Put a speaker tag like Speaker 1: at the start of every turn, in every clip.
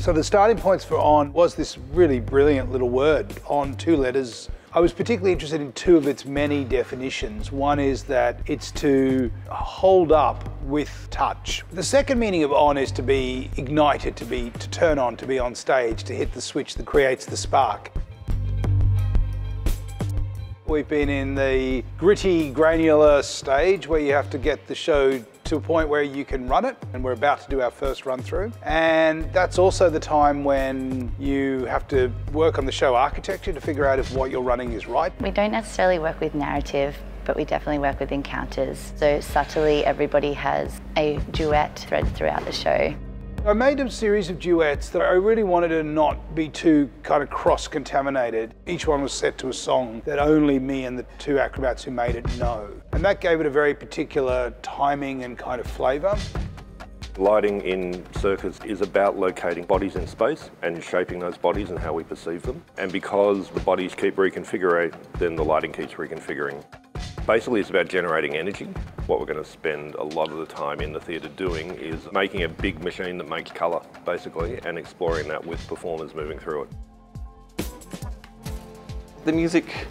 Speaker 1: So the starting points for on was this really brilliant little word, on two letters. I was particularly interested in two of its many definitions. One is that it's to hold up with touch. The second meaning of on is to be ignited, to be to turn on, to be on stage, to hit the switch that creates the spark. We've been in the gritty, granular stage where you have to get the show to a point where you can run it, and we're about to do our first run through. And that's also the time when you have to work on the show architecture to figure out if what you're running is right.
Speaker 2: We don't necessarily work with narrative, but we definitely work with encounters. So subtly, everybody has a duet thread throughout the show.
Speaker 1: I made a series of duets that I really wanted to not be too kind of cross-contaminated. Each one was set to a song that only me and the two acrobats who made it know. And that gave it a very particular timing and kind of flavour.
Speaker 3: Lighting in circus is about locating bodies in space and shaping those bodies and how we perceive them. And because the bodies keep reconfiguring, then the lighting keeps reconfiguring. Basically, it's about generating energy. What we're going to spend a lot of the time in the theatre doing is making a big machine that makes colour, basically, and exploring that with performers moving through it.
Speaker 4: The music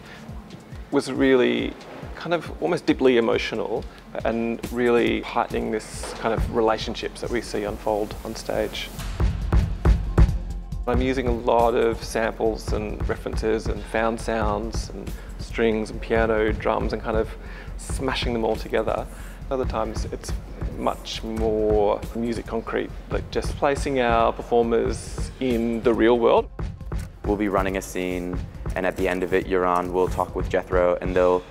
Speaker 4: was really kind of almost deeply emotional and really heightening this kind of relationships that we see unfold on stage. I'm using a lot of samples and references and found sounds and strings and piano, drums and kind of smashing them all together. Other times it's much more musique concrète, like just placing our performers in the real world.
Speaker 5: We'll be running a scene and at the end of it, Yaron will talk with Jethro and they'll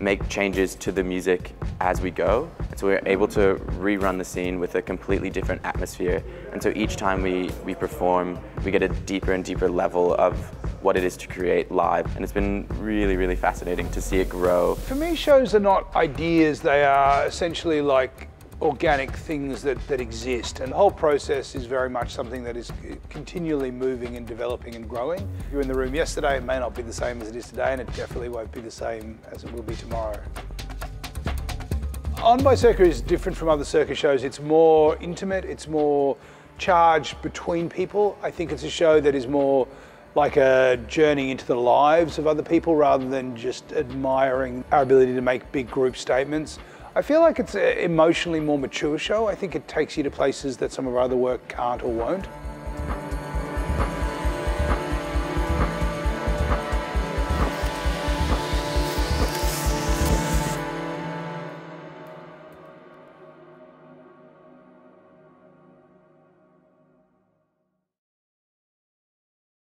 Speaker 5: make changes to the music as we go. So we're able to rerun the scene with a completely different atmosphere. And so each time we, we perform, we get a deeper and deeper level of what it is to create live. And it's been really, really fascinating to see it grow.
Speaker 1: For me, shows are not ideas, they are essentially like organic things that, that exist. And the whole process is very much something that is continually moving and developing and growing. If you're in the room yesterday, it may not be the same as it is today, and it definitely won't be the same as it will be tomorrow. On by Circa is different from other circus shows. It's more intimate, it's more charged between people. I think it's a show that is more like a journey into the lives of other people rather than just admiring our ability to make big group statements. I feel like it's an emotionally more mature show. I think it takes you to places that some of our other work can't or won't.